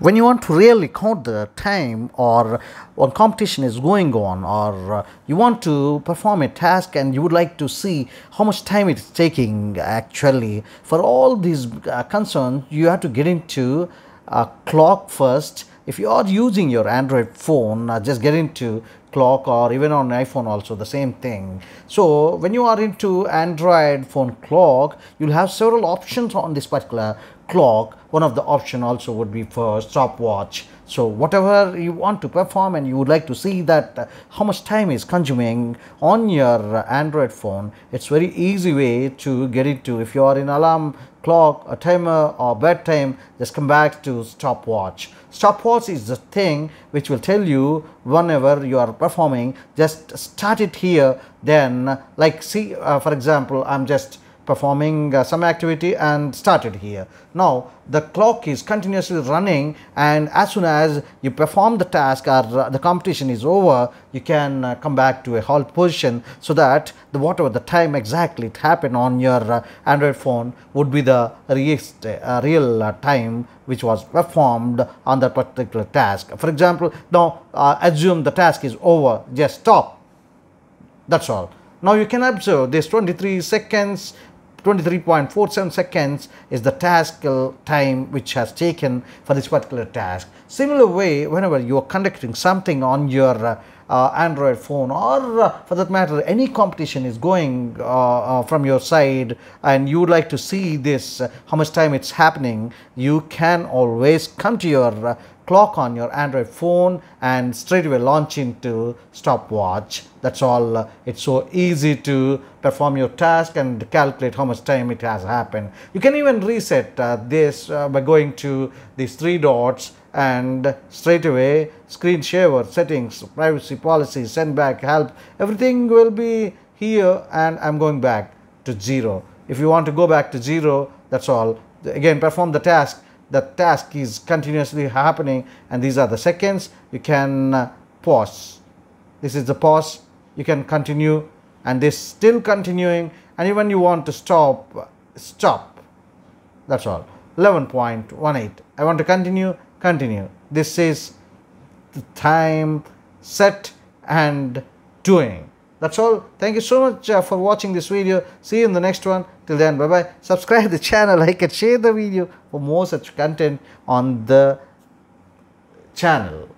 when you want to really count the time or when competition is going on or uh, you want to perform a task and you would like to see how much time it's taking actually for all these uh, concerns you have to get into a clock first. If you are using your android phone uh, just get into clock or even on iphone also the same thing. So when you are into android phone clock you'll have several options on this particular clock. One of the option also would be for stopwatch. So whatever you want to perform and you would like to see that uh, how much time is consuming on your android phone it's very easy way to get it to if you are in alarm clock a timer or bedtime just come back to stopwatch. Stopwatch is the thing which will tell you whenever you are performing just start it here then like see uh, for example i'm just performing uh, some activity and started here. Now the clock is continuously running and as soon as you perform the task or uh, the competition is over you can uh, come back to a halt position so that the whatever the time exactly it happened on your uh, Android phone would be the real, uh, real uh, time which was performed on that particular task. For example, now assume the task is over just stop that's all. Now you can observe this 23 seconds 23.47 seconds is the task time which has taken for this particular task. Similar way, whenever you are conducting something on your uh, uh, Android phone or uh, for that matter any competition is going uh, uh, from your side and you would like to see this uh, how much time it's happening you can always come to your clock on your Android phone and straight away launch into stopwatch. That's all. It's so easy to perform your task and calculate how much time it has happened. You can even reset uh, this uh, by going to these three dots and straight away screen saver settings, privacy policy, send back, help, everything will be here and I'm going back to zero. If you want to go back to zero, that's all. Again, perform the task. The task is continuously happening and these are the seconds. You can uh, pause. This is the pause. You can continue and this still continuing. And even you want to stop stop. That's all. 11.18 i want to continue continue this is the time set and doing that's all. Thank you so much uh, for watching this video. See you in the next one. Till then, bye-bye. Subscribe the channel, like and share the video for more such content on the channel.